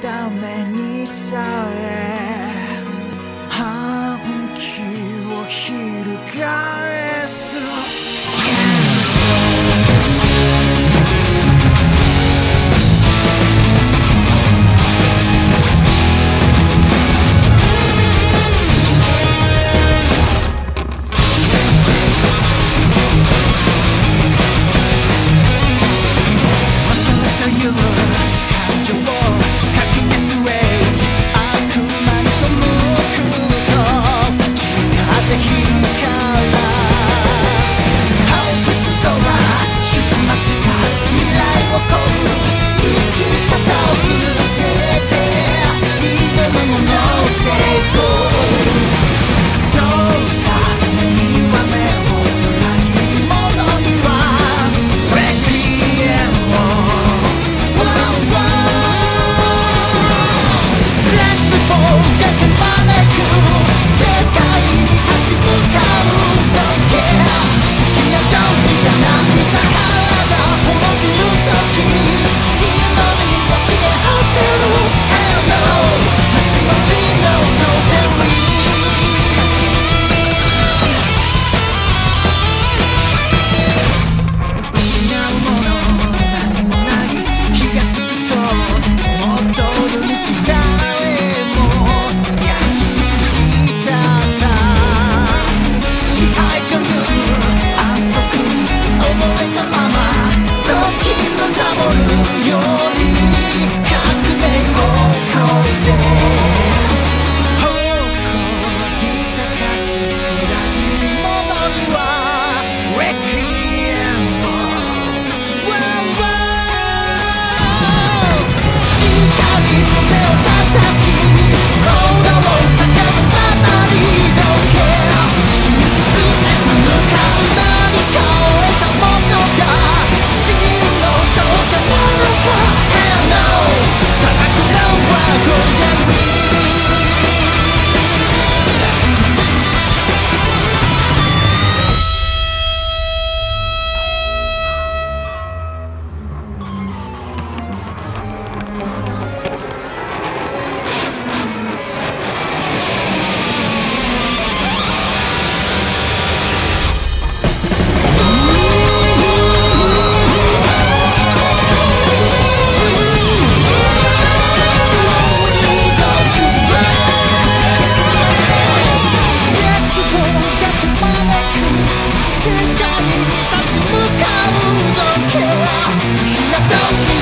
ためにさえ I can buy don't